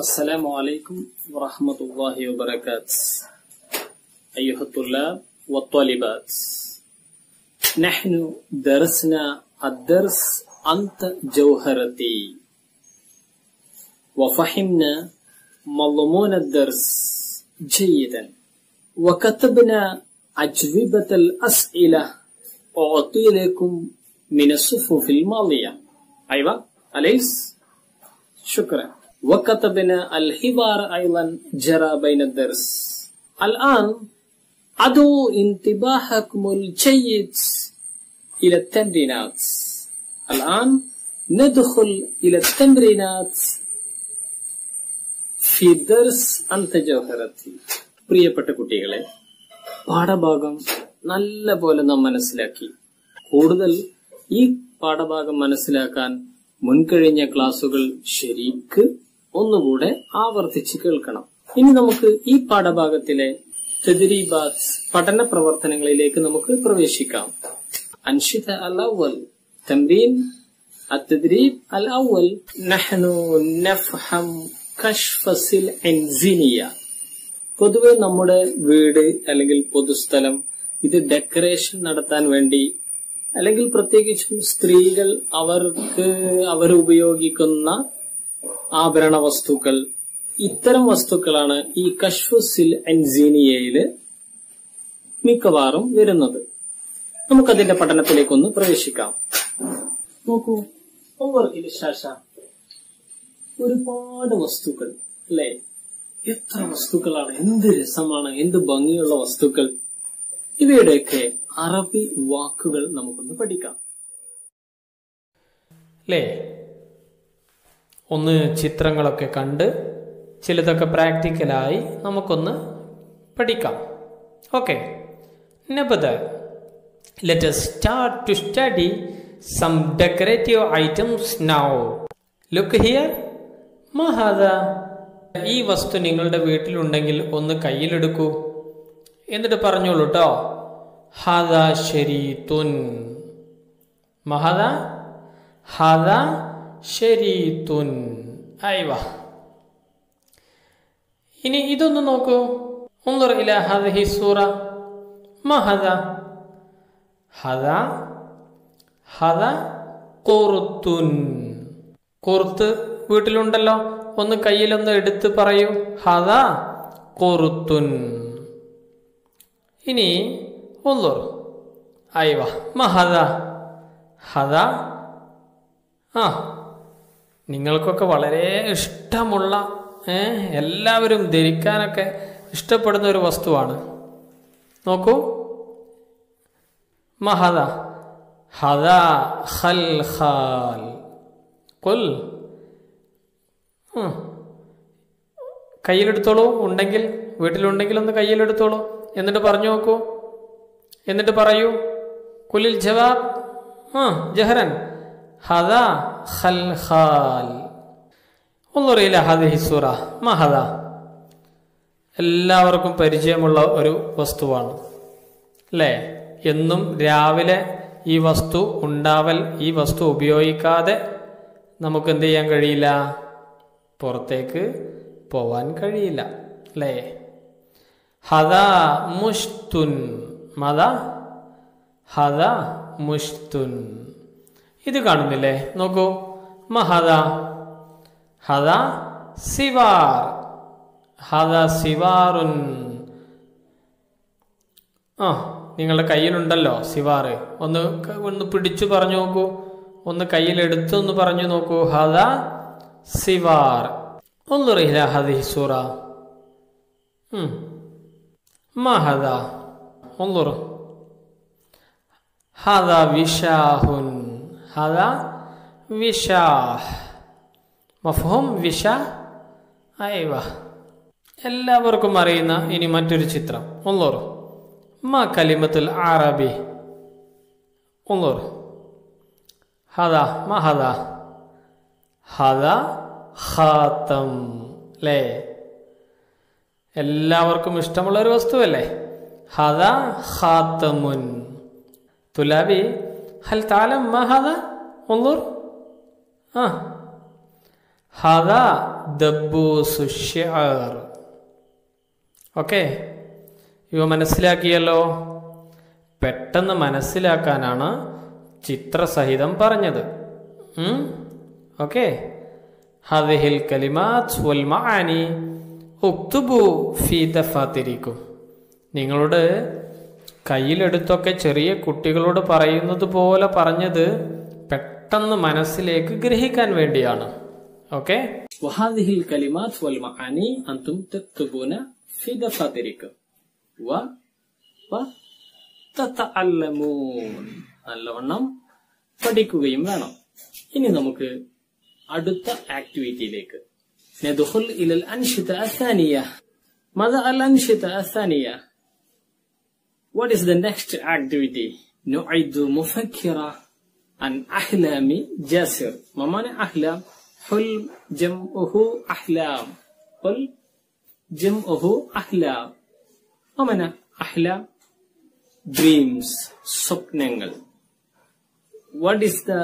السلام عليكم ورحمة الله وبركاته. أيها الطلاب والطالبات نحن درسنا الدرس أنت جوهرتي. وفهمنا مضمون الدرس جيدا. وكتبنا أجوبة الأسئلة. أعطي لكم من الصفوف الماضية. أيوة أليس؟ شكرا. وكتبنا الحوار أيضا جرى بين الدرس الآن أدعو انتباهكم الجيد إلى التمرينات الآن ندخل إلى التمرينات في درس أنت جوهرتي പ്രിയപ്പെട്ട കുട്ടികളെ പാഠഭാഗം നല്ല പോലെ നാം മനസ്സിലാക്കി കൂടുതൽ ഈ പാഠഭാഗം മനസ്സിലാക്കാൻ മുൻകഴിഞ്ഞ ക്ലാസുകൾ ശരിക്ക് ഒന്നുകൂടെ ആവർത്തിച്ച് കേൾക്കണം ഇനി നമുക്ക് ഈ പാഠഭാഗത്തിലെ തെദിരീബാത്ത് പഠന പ്രവർത്തനങ്ങളിലേക്ക് നമുക്ക് പ്രവേശിക്കാം അൻഷിത അൽ അവൽ തംറീൻ التدريب الأول نحن نفهم كشف العنزينية പൊതുവെ നമ്മുടെ വീട് അല്ലെങ്കിൽ പൊതുസ്ഥലം ഇത് ഡെക്കറേഷൻ നടത്താൻ വേണ്ടി അല്ലെങ്കിൽ പ്രത്യേകിച്ചും സ്ത്രീകൾ അവർക്ക് അവർ ഉപയോഗിക്കുന്ന ആഭരണ വസ്തുക്കൾ ഇത്തരം വസ്തുക്കളാണ് ഈ കഷ്ഫുസിൽ അൻസീനിയയിൽ മിക്കവാറും വരുന്നത്. നമുക്കതിന്റെ പഠനത്തിലേക്കൊന്ന് പ്രവേശിക്കാം. നോക്കൂ ശാശ ഒരുപാട് വസ്തുക്കൾ അല്ലെ? എത്ര വസ്തുക്കളാണ് എന്ത് രസമാണ് എന്ത് ഭംഗിയുള്ള വസ്തുക്കൾ. ഇവയുടെയൊക്കെ അറബി വാക്കുകൾ നമുക്കൊന്ന് പഠിക്കാം. ഒന്ന് ചിത്രങ്ങളൊക്കെ കണ്ട് ചിലതൊക്കെ പ്രാക്ടിക്കലായി നമുക്കൊന്ന് പഠിക്കാം. Okay നബദ let start to study some decorative items now look here മഹാദ ഈ വസ്തു നിങ്ങളുടെ വീട്ടിലുണ്ടെങ്കിൽ ഒന്ന് കയ്യിലെടുക്കൂ. എന്നിട്ട് പറഞ്ഞോളൂ കേട്ടോ ഹാദ ശരി തുൻ മഹാദ ഹദ ഷെരീത്തുൻ അയവ. ഇനി ഇതൊന്ന് നോക്കൂ. ഉന്നർ സൂറ. മഹദ ഹദ? ഹദ? കോർത്തുൻ കോർത്ത് വീട്ടിലുണ്ടല്ലോ. ഒന്ന് കയ്യിലൊന്ന് എടുത്ത് പറയൂ. ഹദ കോർത്തുൻ ഇനി ഒന്നൂർ അയവ. മഹദ ഹദ? ആ. നിങ്ങൾക്കൊക്കെ വളരെ ഇഷ്ടമുള്ള എല്ലാവരും ധരിക്കാനൊക്കെ ഇഷ്ടപ്പെടുന്ന ഒരു വസ്തുവാണ്. നോക്കൂ. മഹദ. ഹദ ഹൽ ഹാൽ കൊൽ കയ്യിലെടുത്തോളൂ. ഉണ്ടെങ്കിൽ വീട്ടിലുണ്ടെങ്കിൽ ഒന്ന് കയ്യിലെടുത്തോളൂ. എന്നിട്ട് പറഞ്ഞു നോക്കൂ. എന്നിട്ട് പറയൂ. കുലിൽ ജവാബ്. ആ ജഹരൻ ഹദ മഹദ എല്ലാവർക്കും പരിചയമുള്ള ഒരു വസ്തുവാണ്. അല്ലേ എന്നും രാവിലെ ഈ വസ്തു ഉണ്ടാവൽ ഈ വസ്തു ഉപയോഗിക്കാതെ നമുക്ക് എന്ത് ചെയ്യാൻ കഴിയില്ല? പുറത്തേക്ക് പോവാൻ കഴിയില്ല. അല്ലേ ഹദ മുഷ്തുൻ. മത ഹദ മുഷ്തുൻ. ഇത് കാണുന്നില്ലേ? നോക്കൂ. മഹദ. ഹദ സിവാർ. ഹദ സിവാറുൻ. ആ നിങ്ങളുടെ കയ്യിലുണ്ടല്ലോ സിവാറ്. ഒന്ന് ഒന്ന് പിടിച്ചു പറഞ്ഞു നോക്കൂ. ഒന്ന് കയ്യിലെടുത്ത് ഒന്ന് പറഞ്ഞു നോക്കൂ. ഹദ സിവാർ. ഒന്ന് അറിയില്ല ഹദി സൂറ. മഹദ. ഒന്നുറ ഹദ വിഷാഹുൻ هذا وشاه مفهوم وشاه أيوة എല്ലാവർക്കും അറിയുന്ന ഇനി മറ്റൊരു ചിത്രം ഒന്നോർ മാ കലിമത്തുൽ അറബി ഒന്നോർ ഹദ മാ ഹദ ഹദ ഖാത്തം അല്ലേ എല്ലാവർക്കും ഇഷ്ടമുള്ള ഒരു വസ്തുവല്ലേ ഹദ ഖാത്തമുൻ തുലാബി ഹൽ താലം മഹദ ഒന്നൂർ ആ ഹദ ദബ്ബൂസു ഷിഅർ ഓക്കെ ഇവ മനസ്സിലാക്കിയല്ലോ. പെട്ടെന്ന് മനസ്സിലാക്കാനാണ് ചിത്രസഹിതം പറഞ്ഞത്. ഓക്കെ ഹദിഹിൽ കലിമാത്ത് വൽ മആനി ഉക്തുബു ഫീ ദഫാത്തിരിക്കും. നിങ്ങളോട് കയ്യിലെടുത്തൊക്കെ ചെറിയ കുട്ടികളോട് പറയുന്നത് പോലെ പറഞ്ഞത് പെട്ടെന്ന് മനസ്സിലേക്ക് ഗ്രഹിക്കാൻ വേണ്ടിയാണ്. ഓക്കെ? വഹാദിഹിൽ വ നല്ലവണ്ണം പഠിക്കുകയും വേണം. ഇനി നമുക്ക് അടുത്ത ആക്ടിവിറ്റിയിലേക്ക്. നെദുഹുൽ ഇലൽ അൻഷിത അസാനിയ മത അൽ അൻഷിത അസാനിയ What is the next activity نعد مفكرة عن أحلام جاسر ما معنى أحلام حلم جمعه أحلام حلم جمعه أحلام ما معنى أحلام dreams സ്വപ്നങ്ങൾ what is the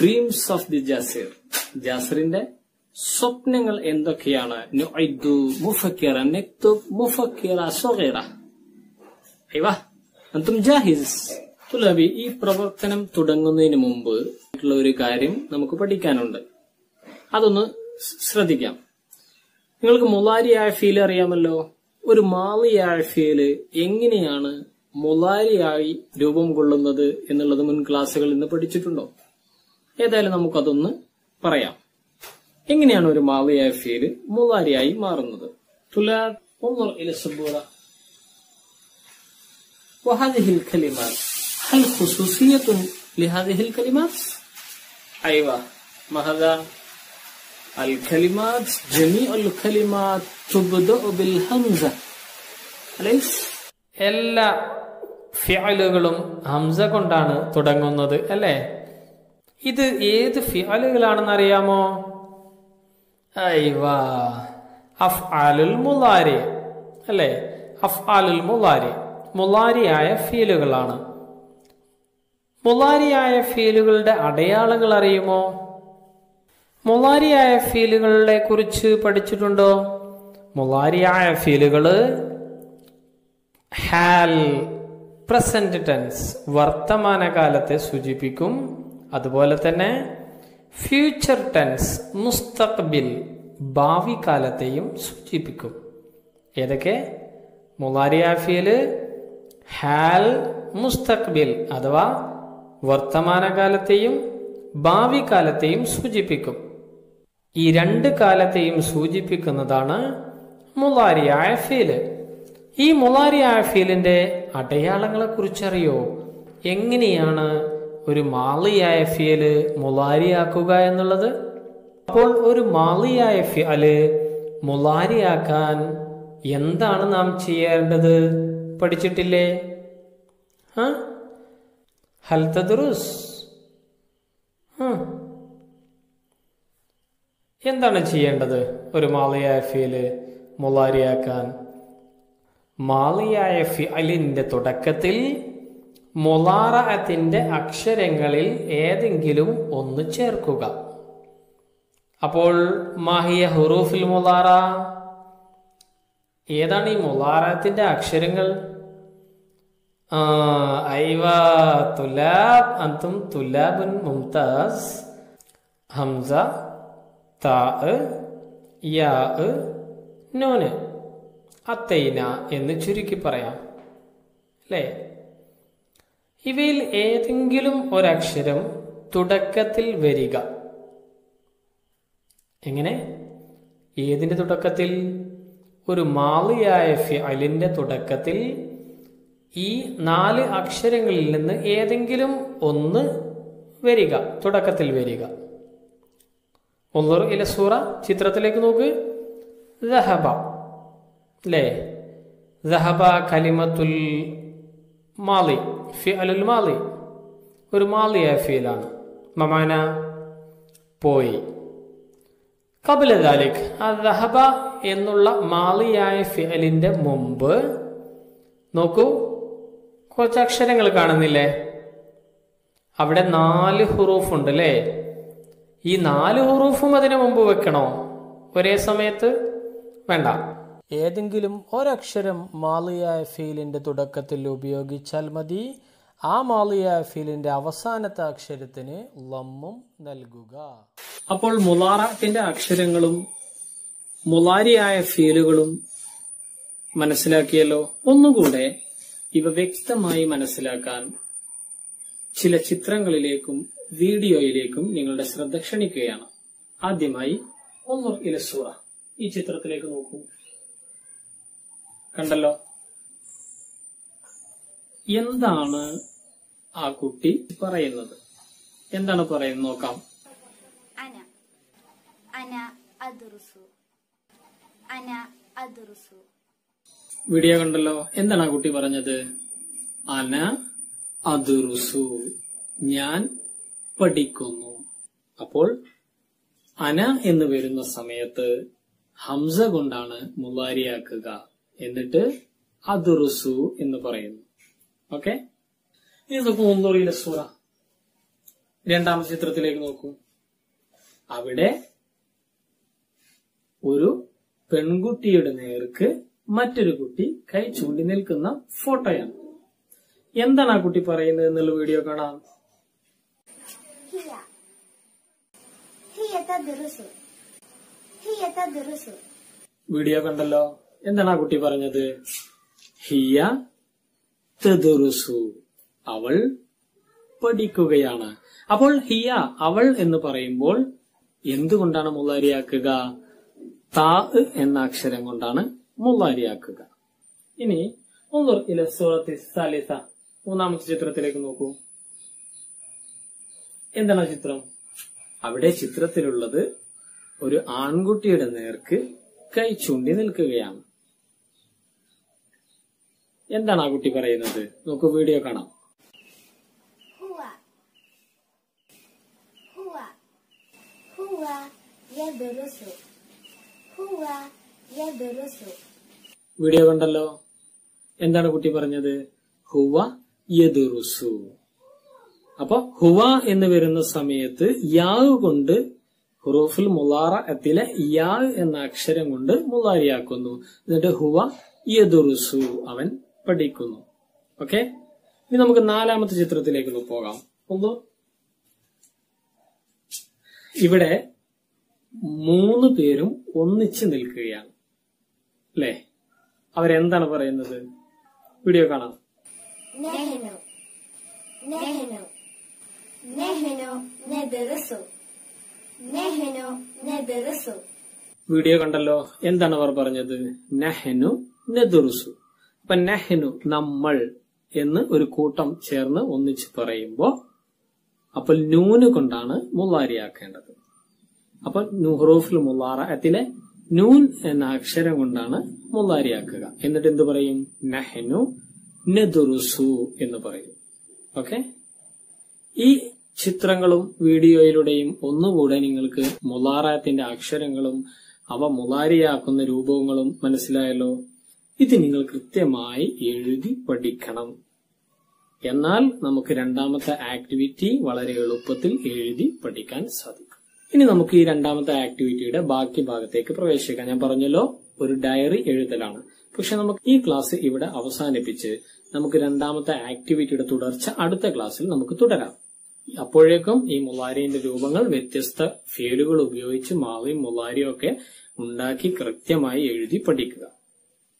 dreams of the Jasir ജാസിറിന്റെ സ്വപ്നങ്ങൾ എന്തൊക്കെയാണ് അയവാ അന്തും ജാഹിസ്. തുലബി ഈ പ്രവർത്തനം തുടങ്ങുന്നതിന് മുമ്പ് ഒരു കാര്യം നമുക്ക് പഠിക്കാനുണ്ട്. അതൊന്ന് ശ്രദ്ധിക്കാം. നിങ്ങൾക്ക് മുലാരിയായ ഫീൽ അറിയാമല്ലോ? ഒരു മാലിയായ ഫീൽ എങ്ങനെയാണ് മുലാരിയായി രൂപം കൊള്ളുന്നത് എന്നുള്ളത് മുൻ ക്ലാസ്സുകളിൽ നിന്ന് പഠിച്ചിട്ടുണ്ടോ? ഏതായാലും നമുക്കതൊന്ന് പറയാം. എങ്ങനെയാണ് ഒരു മാളിയായ ഫീൽ മുലാരിയായി മാറുന്നത്? തുലാ ഒന്നോ ഇലസുബൂറ وهذه الكلمات هل خصوصية لهذه الكلمات؟ أيوة ما هذا؟ الكلمات جميع الكلمات تبدأ بالهمزة أليس؟ എല്ലാ ഫിഅലുകളും ഹംസ കൊണ്ടാണ് തുടങ്ങുന്നത് അല്ലേ ഇത് ഏത് ഫിഅലുകളാണെന്ന് അറിയാമോ അയ്വാ അഫ് ആലുൽ മുലാരി അല്ലേ അഫ് ആലുൽ മുലാരി മുലാരിയായ ഫീലുകളാണ്. മുലാരിയായ ഫീലുകളുടെ അടയാളങ്ങൾ അറിയുമോ? മുലാരിയായ ഫീലുകളെ കുറിച്ച് പഠിച്ചിട്ടുണ്ടോ? മുലാരിയായ ഫീലുകൾ ഹാൽ പ്രസന്റ് ടെൻസ് വർത്തമാനകാലത്തെ സൂചിപ്പിക്കും. അതുപോലെ തന്നെ ഫ്യൂച്ചർ ടെൻസ് മുസ്തഖ്ബിൽ ഭാവി കാലത്തെയും സൂചിപ്പിക്കും. ഏതൊക്കെ? മുലാരിയാഫിയൽ ഹാൽ മുസ്തഖ്ബിൽ അഥവാ വർത്തമാനകാലത്തെയും ഭാവി കാലത്തെയും സൂചിപ്പിക്കും. ഈ രണ്ട് കാലത്തെയും സൂചിപ്പിക്കുന്നതാണ് മുലാരിയായ ഫീൽ ഈ മുലാരിയായ ഫീലിന്റെ അടയാളങ്ങളെ കുറിച്ചറിയോ എങ്ങനെയാണ് ഒരു മാളിയായ ഫിയൽ മുലാരിയാക്കുക എന്നുള്ളത്? അപ്പോൾ ഒരു മാളിയായ ഫിയൽ മുലാരിയാക്കാൻ എന്താണ് നാം ചെയ്യേണ്ടത്? പഠിച്ചിട്ടില്ലേ? ആ? ആ. എന്താണ് ചെയ്യേണ്ടത് ഒരു മാളിയായ ഫീൽ മൊളാരിയാക്കാൻ? മാളിയായ ഫിഅലിന്റെ തുടക്കത്തിൽ മൊളാറത്തിന്റെ അക്ഷരങ്ങളിൽ ഏതെങ്കിലും ഒന്ന് ചേർക്കുക. അപ്പോൾ മാഹിയ ഹുറൂഫിൽ മൊലാറ ഏതാണ് ഈ മുലാറത്തിന്റെ അക്ഷരങ്ങൾ? ഐവ തുലാബ് അന്തും തുലാബുൻ മുംതാസ് ഹംസ താ യാ നോന് അത്തൈന എന്ന് ചുരുക്കി പറയാം. അല്ലേ? ഇവയിൽ ഏതെങ്കിലും ഒരക്ഷരം തുടക്കത്തിൽ വരിക. എങ്ങനെ? ഏതിന്റെ തുടക്കത്തിൽ? ഒരു മാളിയായ ഫിഅലിന്റെ തുടക്കത്തിൽ ഈ നാല് അക്ഷരങ്ങളിൽ നിന്ന് ഏതെങ്കിലും ഒന്ന് വരിക തുടക്കത്തിൽ വരിക. ഒന്നൂർ ഇല സൂറ ചിത്രത്തിലേക്ക് നോക്ക്. ദഹബ. അല്ലേ ദഹബ കലിമത്തുൽ മാളി ഫി അലുൽ മാളി. ഒരു മാളിയായ ഫീലാണ്. മമാന? പോയി. കപില ദഹബ എന്നുള്ള മാളിയായ ഫിഅലിന്റെ മുമ്പ് നോക്കൂ. കുറച്ച് അക്ഷരങ്ങൾ കാണുന്നില്ലേ? അവിടെ നാല് ഹുറൂഫ് ഉണ്ട് അല്ലേ? ഈ നാല് ഹുറൂഫും അതിനു മുമ്പ് വെക്കണോ? ഒരേ സമയത്ത്? വേണ്ട. ഏതെങ്കിലും ഒരക്ഷരം മാളിയായ ഫീലിന്റെ തുടക്കത്തിൽ ഉപയോഗിച്ചാൽ മതി. ആ മാളിയ അവസാനത്തെ അക്ഷരത്തിന് ലമ്മും നൽകുക. അപ്പോൾ മുലാറാത്തിന്റെ അക്ഷരങ്ങളും മുലാരിയായ ഫീലുകളും മനസ്സിലാക്കിയല്ലോ? ഒന്നുകൂടെ ഇവ വ്യക്തമായി മനസ്സിലാക്കാൻ ചില ചിത്രങ്ങളിലേക്കും വീഡിയോയിലേക്കും നിങ്ങളുടെ ശ്രദ്ധ ക്ഷണിക്കുകയാണ്. ആദ്യമായി ഒന്നൂർ ഇലസൂറ ഈ ചിത്രത്തിലേക്ക് നോക്കൂ. കണ്ടല്ലോ? എന്താണ് ആ കുട്ടി പറയുന്നത്. എന്താണ് പറയുന്നത് നോക്കാം. അന. അന അന വീഡിയോ കണ്ടല്ലോ. എന്താണ് ആ കുട്ടി പറഞ്ഞത്? അന അതുറുസു ഞാൻ പഠിക്കുന്നു. അപ്പോൾ അന എന്ന് വരുന്ന സമയത്ത് ഹംസ കൊണ്ടാണ് മുബാരിയാക്കുക. എന്നിട്ട് അതുറുസു എന്ന് പറയുന്നു. ഓക്കെ? ഇനി നമുക്ക് മുന്നൂറിയിലെ സൂറ? രണ്ടാമത്തെ ചിത്രത്തിലേക്ക് നോക്കൂ. അവിടെ ഒരു പെൺകുട്ടിയുടെ നേർക്ക് മറ്റൊരു കുട്ടി കൈ ചൂണ്ടി നിൽക്കുന്ന ഫോട്ടോയാണ്. എന്താണ് ആ കുട്ടി പറയുന്നത് എന്നുള്ള വീഡിയോ കാണാം. വീഡിയോ കണ്ടല്ലോ. എന്താണ് ആ കുട്ടി പറഞ്ഞത്? ഹിയ തെതുറുസു അവൾ പഠിക്കുകയാണ്. അപ്പോൾ ഹിയ അവൾ എന്ന് പറയുമ്പോൾ എന്തുകൊണ്ടാണ് മുള്ളാരിയാക്കുക? താ എന്ന അക്ഷരം കൊണ്ടാണ് മുള്ളാരിയാക്കുക. ഇനി സൂറത്തി മൂന്നാമത്തെ ചിത്രത്തിലേക്ക് നോക്കൂ. എന്താണ് ചിത്രം? അവിടെ ചിത്രത്തിലുള്ളത് ഒരു ആൺകുട്ടിയുടെ നേർക്ക് കൈ ചൂണ്ടി നിൽക്കുകയാണ്. എന്താണ് ആ കുട്ടി പറയുന്നത്? നോക്കൂ വീഡിയോ കാണാം. يدرس هو يدرس വീഡിയോ കണ്ടല്ലോ എന്താണ് കുട്ടി പറഞ്ഞത് ഹുവ യദുറുസു അപ്പൊ ഹുവ എന്ന് വരുന്ന സമയത്ത് യാവ് കൊണ്ട് ഹുറൂഫുൽ മുലാറ എത്തിലെ യാ എന്ന അക്ഷരം കൊണ്ട് മുലാരിയാക്കുന്നു എന്നിട്ട് ഹുവ യദുറുസു അവൻ പഠിക്കുന്നു ഓക്കെ ഇനി നമുക്ക് നാലാമത്തെ ചിത്രത്തിലേക്ക് ഒന്ന് പോകാം ഒന്ന് ഇവിടെ മൂന്ന് പേരും ഒന്നിച്ച് നിൽക്കുകയാണ്. അല്ലെ? അവരെന്താണ് പറയുന്നത്? വീഡിയോ കാണാം. വീഡിയോ കണ്ടല്ലോ? എന്താണ് അവർ പറഞ്ഞത്? നെഹനു നെദുറുസു അപ്പൊ നെഹനു നമ്മൾ എന്ന് ഒരു കൂട്ടം ചേർന്ന് ഒന്നിച്ച് പറയുമ്പോൾ അപ്പോൾ നൂന് കൊണ്ടാണ് മുള്ളാരിയാക്കേണ്ടത് അപ്പൊ നുഹറൂഫിൽ മുള്ളാറത്തിലെ നൂൻ എന്ന അക്ഷരം കൊണ്ടാണ് മുള്ളാരിയാക്കുക. എന്നിട്ട് എന്ത് പറയും? നഹനു നെദുറുസു എന്ന് പറയും. ഓക്കെ? ഈ ചിത്രങ്ങളും വീഡിയോയിലൂടെയും ഒന്നുകൂടെ നിങ്ങൾക്ക് മുലാറത്തിന്റെ അക്ഷരങ്ങളും അവ മുലാരിയാക്കുന്ന രൂപങ്ങളും മനസ്സിലായല്ലോ? ഇത് നിങ്ങൾ കൃത്യമായി എഴുതി പഠിക്കണം. എന്നാൽ നമുക്ക് രണ്ടാമത്തെ ആക്ടിവിറ്റി വളരെ എളുപ്പത്തിൽ എഴുതി പഠിക്കാൻ സാധിക്കും. ഇനി നമുക്ക് ഈ രണ്ടാമത്തെ ആക്ടിവിറ്റിയുടെ ബാക്കി ഭാഗത്തേക്ക് പ്രവേശിക്കാം. ഞാൻ പറഞ്ഞല്ലോ ഒരു ഡയറി എഴുതലാണ്. പക്ഷെ നമുക്ക് ഈ ക്ലാസ് ഇവിടെ അവസാനിപ്പിച്ച് നമുക്ക് രണ്ടാമത്തെ ആക്ടിവിറ്റിയുടെ തുടർച്ച അടുത്ത ക്ലാസ്സിൽ നമുക്ക് തുടരാം. അപ്പോഴേക്കും ഈ മുലാരിന്റെ രൂപങ്ങൾ വ്യത്യസ്ത ഫേലുകൾ ഉപയോഗിച്ച് മാവിയും മുലാരിയും ഒക്കെ ഉണ്ടാക്കി കൃത്യമായി എഴുതി പഠിക്കുക.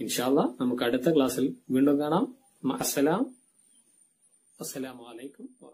ഇൻഷാല്ല നമുക്ക് അടുത്ത ക്ലാസ്സിൽ വീണ്ടും കാണാം. അസ്സലാം. അസ്സലാമലൈക്കും വാ